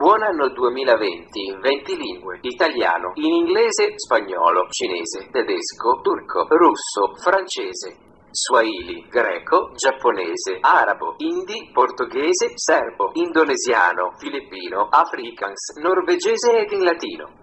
Buon anno 2020 in 20 lingue. Italiano, in inglese, spagnolo, cinese, tedesco, turco, russo, francese. Swahili, greco, giapponese, arabo, hindi, portoghese, serbo, indonesiano, filippino, afrikaans, norvegese ed in latino.